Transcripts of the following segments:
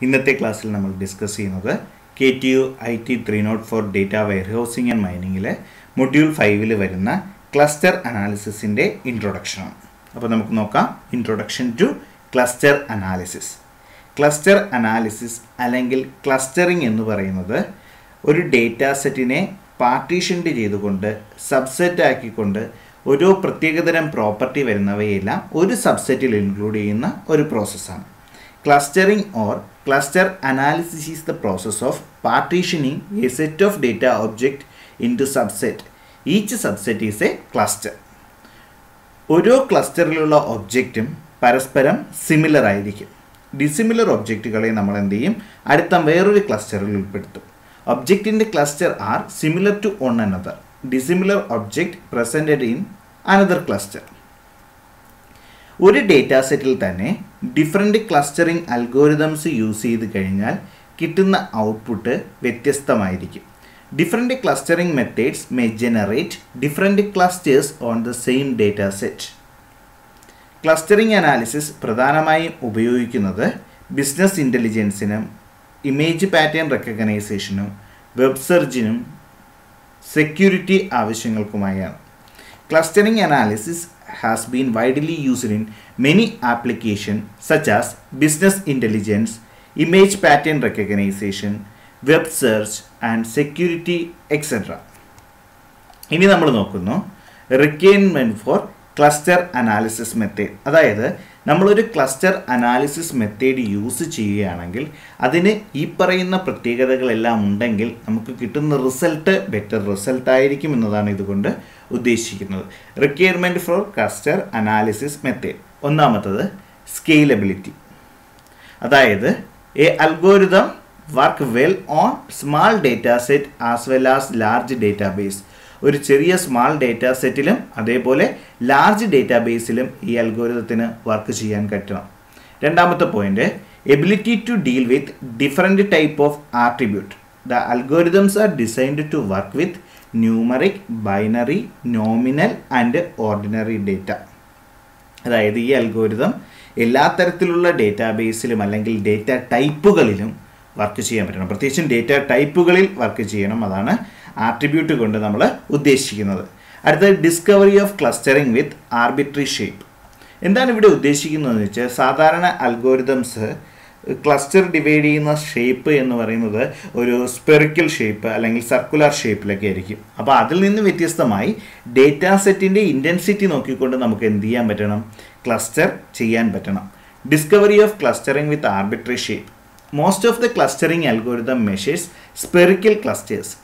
ഇന്നത്തെ ക്ലാസ്സിൽ നമ്മൾ ഡിസ്കസ് ചെയ്യുന്നത് K T U I T three note four data warehousing and മൈനിങ്ങിലെ module ഫൈവിൽ വരുന്ന ക്ലസ്റ്റർ അനാലിസിസിന്റെ ഇൻട്രൊഡക്ഷനാണ് അപ്പോൾ നമുക്ക് നോക്കാം. Introduction to cluster analysis cluster analysis അല്ലെങ്കിൽ ക്ലസ്റ്ററിംഗ് എന്ന് പറയുന്നത് ഒരു ഡേറ്റ സെറ്റിനെ പാർട്ടീഷൻഡ് ചെയ്തുകൊണ്ട് സബ്സെറ്റ് ആക്കിക്കൊണ്ട് ഓരോ പ്രത്യേകതരം പ്രോപ്പർട്ടി വരുന്നവയെല്ലാം ഒരു സബ്സെറ്റിൽ ഇൻക്ലൂഡ് ചെയ്യുന്ന ഒരു പ്രോസസ്സാണ് or cluster analysis is the process of partitioning a set of data object into subset each subset is a cluster ഓരോ ക്ലസ്റ്ററിലുള്ള ഒബ്ജക്റ്റും പരസ്പരം സിമിലർ ആയിരിക്കും. ഡിസിമിലർ ഒബ്ജക്റ്റുകളെ നമ്മൾ എന്ത് ചെയ്യും? അടുത്ത വേറൊരു ക്ലസ്റ്ററിൽ ഉൾപ്പെടുത്തും. ഒബ്ജക്റ്റിന്റെ cluster are similar to one another dissimilar object presented in another cluster ഒരു ഡേറ്റ സെറ്റിൽ തന്നെ ഡിഫറെന്റ് ക്ലസ്റ്ററിംഗ് അൽഗോരിതംസ് യൂസ് ചെയ്ത് കഴിഞ്ഞാൽ കിട്ടുന്ന ഔട്ട്പുട്ട് വ്യത്യസ്തമായിരിക്കും. Different clustering methods may generate different clusters on the same data set clustering analysis പ്രധാനമായും ഉപയോഗിക്കുന്നത് business ഇന്റലിജൻസിനും ഇമേജ് പാറ്റേൺ റെക്കഗ്നൈസേഷനും വെബ് സെർജിനും security ആവശ്യങ്ങൾക്കുമായാണ്. Clustering analysis has been widely used in many applications such as business intelligence, image pattern recognition, web search and security etc. ഇനി നമ്മൾ നോക്കുന്നു requirement for cluster analysis method അതായത് നമ്മളൊരു cluster analysis method use ചെയ്യുകയാണെങ്കിൽ അതിന് ഈ പറയുന്ന പ്രത്യേകതകളെല്ലാം ഉണ്ടെങ്കിൽ നമുക്ക് കിട്ടുന്ന റിസൾട്ട് ബെറ്റർ റിസൾട്ട് ആയിരിക്കും എന്നതാണ് ഇതുകൊണ്ട് ഉദ്ദേശിക്കുന്നത്. Requirement for cluster analysis method ഒന്നാമത്തത് സ്കെയിലബിലിറ്റി അതായത് a algorithm work well on small data set as well as large database ഒരു ചെറിയ സ്മാൾ ഡേറ്റ സെറ്റിലും അതേപോലെ ലാർജ് ഡേറ്റാബേസിലും ഈ അൽഗോരിതത്തിന് വർക്ക് ചെയ്യാൻ പറ്റണം. രണ്ടാമത്തെ point ability to deal with different type of attribute the algorithms are designed to work with numeric binary nominal and ordinary data അതായത് ഈ algorithm എല്ലാ തരത്തിലുള്ള ഡേറ്റാബേസിലും അല്ലെങ്കിൽ ഡേറ്റ ടൈപ്പുകളിലും വർക്ക് ചെയ്യാൻ പറ്റണം. പ്രത്യേകിച്ചും ഡേറ്റ ടൈപ്പുകളിൽ വർക്ക് ചെയ്യണം. അതാണ് ആട്രിബ്യൂട്ട് കൊണ്ട് നമ്മൾ ഉദ്ദേശിക്കുന്നത്. അടുത്തത് discovery of clustering with arbitrary shape എന്താണ് ഇവിടെ ഉദ്ദേശിക്കുന്നതെന്ന് വെച്ചാൽ സാധാരണ അൽഗോരിതംസ് ക്ലസ്റ്റർ ഡിവൈഡ് ചെയ്യുന്ന ഷേപ്പ് എന്ന് പറയുന്നത് ഒരു സ്പെറിക്കൽ ഷേപ്പ് അല്ലെങ്കിൽ സർക്കുലർ ഷേപ്പിലൊക്കെ ആയിരിക്കും. അപ്പോൾ അതിൽ നിന്ന് വ്യത്യസ്തമായി ഡേറ്റ സെറ്റിന്റെ ഇന്റൻസിറ്റി നോക്കിക്കൊണ്ട് നമുക്ക് എന്ത് ചെയ്യാൻ പറ്റണം? ക്ലസ്റ്റർ ചെയ്യാൻ പറ്റണം. Discovery of clustering with arbitrary shape most of the clustering algorithm measures spherical clusters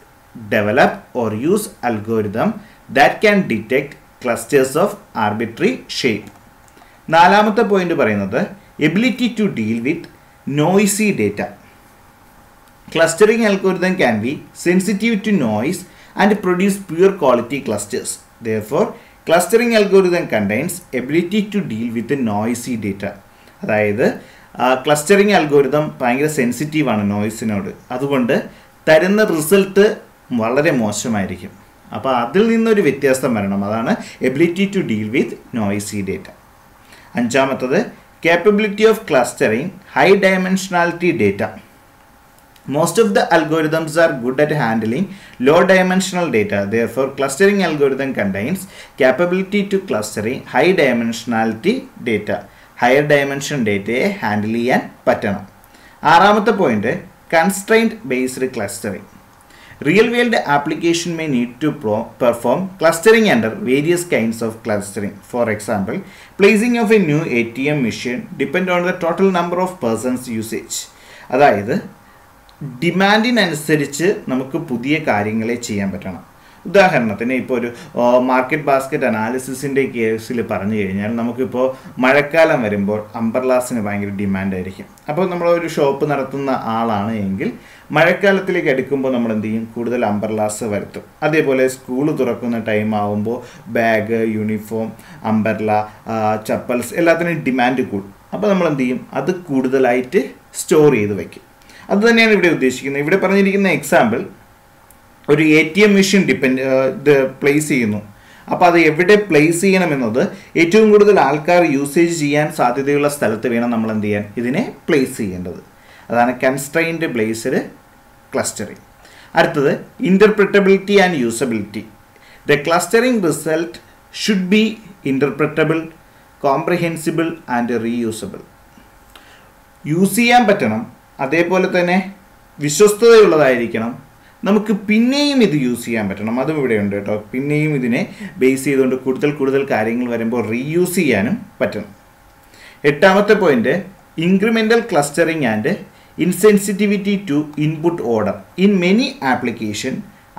develop or use algorithm that can detect clusters of arbitrary shape. നാലാമത്തെ പോയിന്റ് പറയുന്നത് ability to deal with noisy data clustering algorithm can be sensitive to noise and produce poor quality clusters though clustering algorithm contains ability to deal with noisy data അതായത് clustering algorithm ഭയങ്കര സെൻസിറ്റീവാണ് നോയ്സിനോട് അതുകൊണ്ട് തരുന്ന result വളരെ മോശമായിരിക്കും. അപ്പോൾ അതിൽ നിന്നൊരു വ്യത്യാസം വരണം. അതാണ് ability to deal with noisy data അഞ്ചാമത്തത് capability of clustering high dimensionality data most of the algorithms are good at handling low dimensional data therefore clustering algorithm contains capability to clustering high dimensionality data higher dimension ഡേറ്റയെ handle ചെയ്യാൻ പറ്റണം. ആറാമത്തെ point constrained based clustering Real world application may need to perform clustering under various kinds of clustering. For example, placing of a new ATM machine depend on the total number of persons usage. അതായത് ഡിമാൻഡിനനുസരിച്ച് നമുക്ക് പുതിയ കാര്യങ്ങളെ ചെയ്യാൻ പറ്റണം ഉദാഹരണത്തിന് ഇപ്പോൾ ഒരു market basket അനാലിസിസിന്റെ കേസിൽ പറഞ്ഞു കഴിഞ്ഞാൽ നമുക്കിപ്പോൾ മഴക്കാലം വരുമ്പോൾ അംബർലാസിന് ഭയങ്കര ഡിമാൻഡായിരിക്കും അപ്പോൾ നമ്മൾ ഒരു ഷോപ്പ് നടത്തുന്ന ആളാണ് എങ്കിൽ മഴക്കാലത്തിലേക്ക് അടുക്കുമ്പോൾ നമ്മൾ എന്ത് ചെയ്യും? കൂടുതൽ അംബർലാസ് വരുത്തും. അതേപോലെ സ്കൂൾ തുറക്കുന്ന ടൈം ആകുമ്പോൾ ബാഗ് യൂണിഫോം അംബർല ചപ്പൽസ് എല്ലാത്തിനും ഡിമാൻഡ് കൂടും. അപ്പോൾ നമ്മൾ എന്ത് ചെയ്യും? അത് കൂടുതലായിട്ട് സ്റ്റോർ ചെയ്ത് വയ്ക്കും അത് തന്നെയാണ് ഇവിടെ ഉദ്ദേശിക്കുന്നത്. ഇവിടെ പറഞ്ഞിരിക്കുന്ന എക്സാമ്പിൾ ഒരു A T M machine depend ഇത് പ്ലേസ് ചെയ്യുന്നു. അപ്പോൾ അത് എവിടെ പ്ലേസ് ചെയ്യണമെന്നത് ഏറ്റവും കൂടുതൽ ആൾക്കാർ യൂസേജ് ചെയ്യാൻ സാധ്യതയുള്ള സ്ഥലത്ത് വേണം നമ്മൾ എന്ത് ചെയ്യാൻ? ഇതിനെ പ്ലേസ് ചെയ്യേണ്ടത്. അതാണ് കൺസ്ട്രെയിൻഡ് ബ്ലേസ്ഡ് ക്ലസ്റ്ററിങ് അടുത്തത് interpretability and usability the clustering result should be interpretable comprehensible and reusable use ചെയ്യാൻ പറ്റണം അതേപോലെ തന്നെ വിശ്വസ്തതയുള്ളതായിരിക്കണം നമുക്ക് പിന്നെയും ഇത് യൂസ് ചെയ്യാൻ പറ്റണം. അതും ഇവിടെ ഉണ്ട് കേട്ടോ. പിന്നെയും ഇതിനെ ബേസ് ചെയ്തുകൊണ്ട് കൂടുതൽ കൂടുതൽ കാര്യങ്ങൾ വരുമ്പോൾ റീയൂസ് ചെയ്യാനും പറ്റണം. എട്ടാമത്തെ point incremental clustering and insensitivity to input order in many application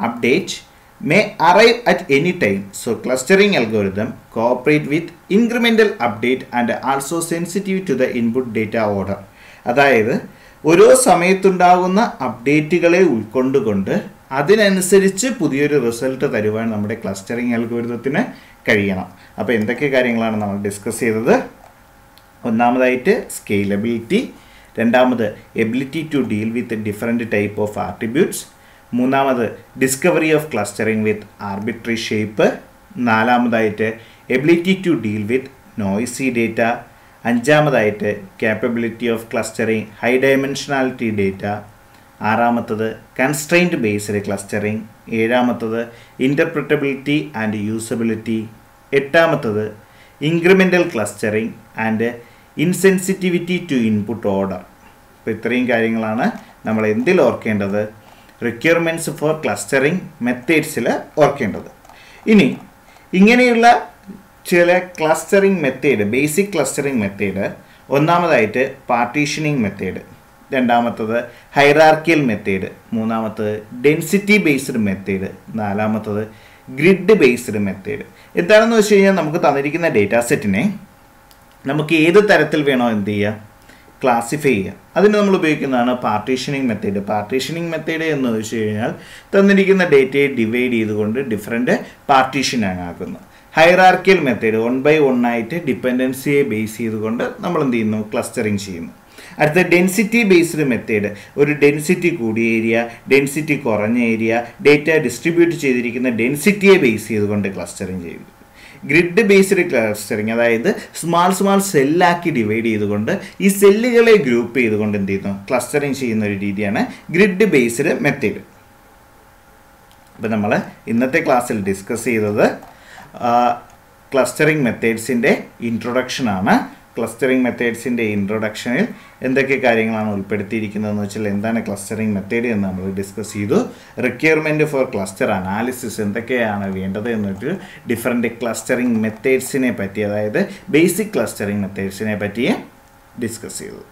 update may arrive at any time so clustering algorithm cooperate with incremental update and also sensitive to the input data order അതായത് ഓരോ സമയത്തുണ്ടാകുന്ന അപ്ഡേറ്റുകളെ ഉൾക്കൊണ്ടുകൊണ്ട് അതിനനുസരിച്ച് പുതിയൊരു result തരുവാൻ നമ്മുടെ clustering അൽഗോരിതത്തിന് കഴിയണം. അപ്പോൾ എന്തൊക്കെ കാര്യങ്ങളാണ് നമ്മൾ ഡിസ്കസ് ചെയ്തത്? ഒന്നാമതായിട്ട് സ്കെയിലബിലിറ്റി രണ്ടാമത് ability to deal with different type of attributes മൂന്നാമത് discovery of clustering with arbitrary shape നാലാമതായിട്ട് ability to deal with noisy data അഞ്ചാമതായിട്ട് capability of clustering high dimensionality data ആറാമത്തത് constraint based clustering ഏഴാമത്തത് interpretability and usability എട്ടാമത്തത് incremental clustering and insensitivity to input order അപ്പോൾ ഇത്രയും കാര്യങ്ങളാണ് നമ്മൾ എന്തിൽ ഓർക്കേണ്ടത്? Requirements four clustering മെത്തേഡ്സിൽ ഓർക്കേണ്ടത്. ഇനി ഇങ്ങനെയുള്ള ചില clustering method basic clustering method ഒന്നാമതായിട്ട് പാർട്ടീഷനിങ് മെത്തേഡ് രണ്ടാമത്തത് ഹൈറാർക്കിയൽ മെത്തേഡ് മൂന്നാമത്തത് ഡെൻസിറ്റി ബേസ്ഡ് മെത്തേഡ് നാലാമത്തത് ഗ്രിഡ് ബേസ്ഡ് മെത്തേഡ് എന്താണെന്ന് വെച്ച് കഴിഞ്ഞാൽ നമുക്ക് തന്നിരിക്കുന്ന ഡേറ്റാ സെറ്റിനെ നമുക്ക് ഏത് തരത്തിൽ വേണോ എന്ത് ചെയ്യുക ക്ലാസിഫൈ ചെയ്യുക അതിന് നമ്മൾ ഉപയോഗിക്കുന്നതാണ് പാർട്ടീഷനിങ് മെത്തേഡ് പാർട്ടീഷനിങ് മെത്തേഡ് എന്ന് വെച്ച് കഴിഞ്ഞാൽ തന്നിരിക്കുന്ന ഡേറ്റയെ ഡിവൈഡ് ചെയ്തുകൊണ്ട് ഡിഫറെന്റ് പാർട്ടീഷനാണ് ആക്കുന്നത്. Hierarchical method one by one ആയിട്ട് ഡിപ്പെൻഡൻസിയെ ബേസ് ചെയ്തുകൊണ്ട് നമ്മൾ എന്ത് ചെയ്യുന്നു? ക്ലസ്റ്ററിങ് ചെയ്യുന്നു. അടുത്ത ഡെൻസിറ്റി ബേസ്ഡ് മെത്തേഡ് ഒരു ഡെൻസിറ്റി കൂടിയ ഏരിയ ഡെൻസിറ്റി കുറഞ്ഞ ഏരിയ ഡേറ്റ ഡിസ്ട്രിബ്യൂട്ട് ചെയ്തിരിക്കുന്ന ഡെൻസിറ്റിയെ ബേസ് ചെയ്തുകൊണ്ട് ക്ലസ്റ്ററിങ് ചെയ്യുന്നു. ഗ്രിഡ് ബേസ്ഡ് ക്ലസ്റ്ററിങ് അതായത് സ്മാൾ സ്മാൾ സെല്ലാക്കി ഡിവൈഡ് ചെയ്തുകൊണ്ട് ഈ സെല്ലുകളെ ഗ്രൂപ്പ് ചെയ്തുകൊണ്ട് എന്ത് ചെയ്യുന്നു? ക്ലസ്റ്ററിങ് ചെയ്യുന്ന ഒരു രീതിയാണ് ഗ്രിഡ് ബേസ്ഡ് മെത്തേഡ് അപ്പം നമ്മൾ ഇന്നത്തെ ക്ലാസ്സിൽ ഡിസ്കസ് ചെയ്തത് ക്ലസ്റ്ററിങ് മെത്തേഡ്സിന്റെ ഇൻട്രൊഡക്ഷനാണ് ക്ലസ്റ്ററിംഗ് മെത്തേഡ്സിന്റെ ഇൻട്രൊഡക്ഷനിൽ എന്തൊക്കെ കാര്യങ്ങളാണ് ഉൾപ്പെടുത്തിയിരിക്കുന്നതെന്ന് വെച്ചാൽ എന്താണ് ക്ലസ്റ്ററിംഗ് മെത്തേഡ് എന്ന് നമ്മൾ ഡിസ്കസ് ചെയ്തു. റിക്വയർമെന്റ് ഫോർ ക്ലസ്റ്റർ അനാലിസിസ് എന്തൊക്കെയാണ് വേണ്ടത് എന്നിട്ട് ഡിഫറെന്റ് ക്ലസ്റ്ററിംഗ് മെത്തേഡ്സിനെ പറ്റി അതായത് ബേസിക് ക്ലസ്റ്ററിംഗ് മെത്തേഡ്സിനെ പറ്റി ഡിസ്കസ് ചെയ്തു.